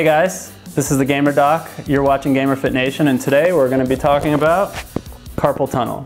Hey guys, this is the Gamer Doc. You're watching Gamer Fit Nation, and today we're going to be talking about carpal tunnel.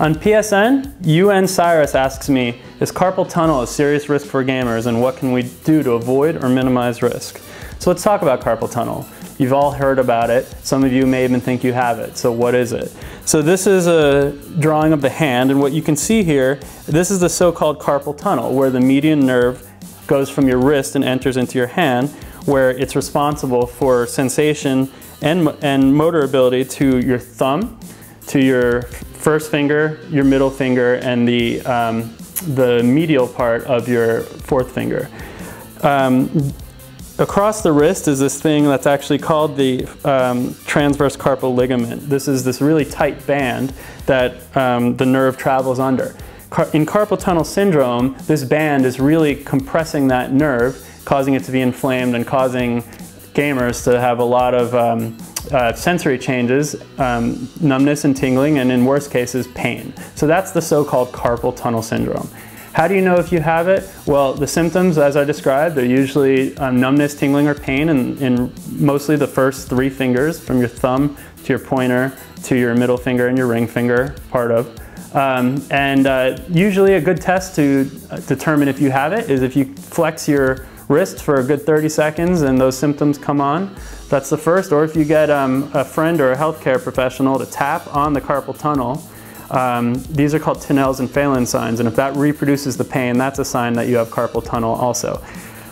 On PSN, UN Cyrus asks me, is carpal tunnel a serious risk for gamers and what can we do to avoid or minimize risk? So let's talk about carpal tunnel. You've all heard about it. Some of you may even think you have it. So what is it? So this is a drawing of the hand and what you can see here, this is the so-called carpal tunnel where the median nerve goes from your wrist and enters into your hand where it's responsible for sensation and, and motor ability to your thumb, to your first finger, your middle finger, and the, um, the medial part of your fourth finger. Um, across the wrist is this thing that's actually called the um, transverse carpal ligament. This is this really tight band that um, the nerve travels under. Car in carpal tunnel syndrome, this band is really compressing that nerve, causing it to be inflamed and causing gamers to have a lot of um, uh, sensory changes, um, numbness and tingling, and in worst cases, pain. So that's the so-called carpal tunnel syndrome. How do you know if you have it? Well, the symptoms, as I described, are usually um, numbness, tingling, or pain in, in, mostly the first three fingers, from your thumb to your pointer to your middle finger and your ring finger, part of. Um, and uh, usually a good test to uh, determine if you have it is if you flex your wrist for a good 30 seconds and those symptoms come on. That's the first. Or if you get um, a friend or a healthcare professional to tap on the carpal tunnel, um, these are called Tinel's and Phalen signs. And if that reproduces the pain, that's a sign that you have carpal tunnel also.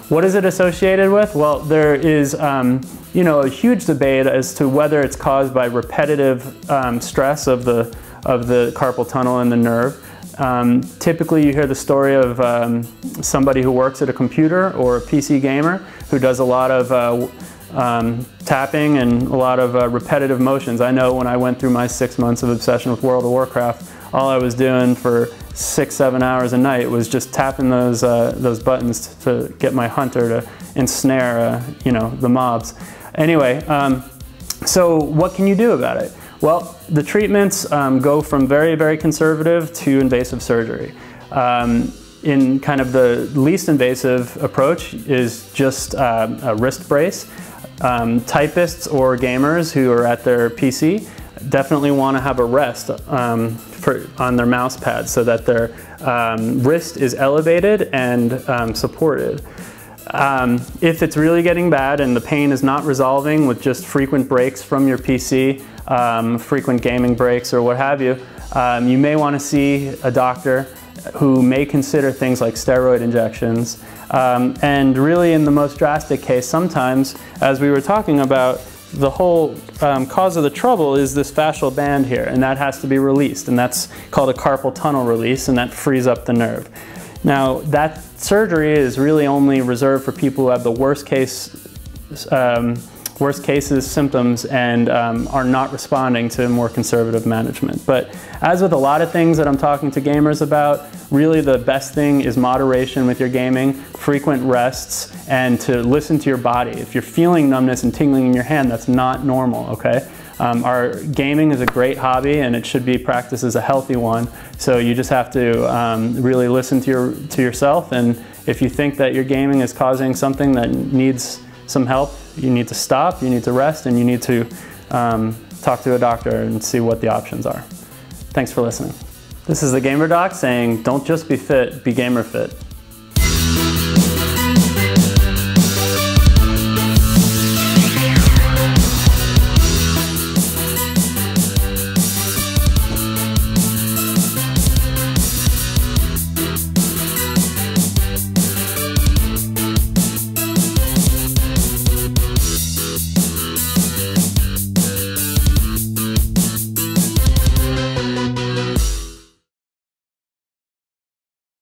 What is it associated with? Well, there is um, you know, a huge debate as to whether it's caused by repetitive um, stress of the, of the carpal tunnel and the nerve. Um, typically you hear the story of um, somebody who works at a computer or a PC gamer who does a lot of uh, um, tapping and a lot of uh, repetitive motions. I know when I went through my six months of obsession with World of Warcraft, all I was doing for six, seven hours a night was just tapping those, uh, those buttons to get my hunter to ensnare, uh, you know, the mobs. Anyway, um, so what can you do about it? Well, the treatments um, go from very, very conservative to invasive surgery. Um, in kind of the least invasive approach is just uh, a wrist brace. Um, typists or gamers who are at their PC definitely want to have a rest um, for, on their mouse pad so that their um, wrist is elevated and um, supported. Um, if it's really getting bad and the pain is not resolving with just frequent breaks from your PC, um, frequent gaming breaks or what have you, you may want to see a doctor who may consider things like steroid injections. Um, and really in the most drastic case, sometimes, as we were talking about, the whole um, cause of the trouble is this fascial band here, and that has to be released, and that's called a carpal tunnel release, and that frees up the nerve. Now, that surgery is really only reserved for people who have the worst case um, worst cases symptoms and um, are not responding to more conservative management. But as with a lot of things that I'm talking to gamers about, really the best thing is moderation with your gaming, frequent rests, and to listen to your body. If you're feeling numbness and tingling in your hand, that's not normal, okay? Um, our gaming is a great hobby and it should be practiced as a healthy one. So you just have to um, really listen to, your, to yourself and if you think that your gaming is causing something that needs some help, you need to stop, you need to rest, and you need to um, talk to a doctor and see what the options are. Thanks for listening. This is the Gamer Doc saying, don't just be fit, be gamer fit.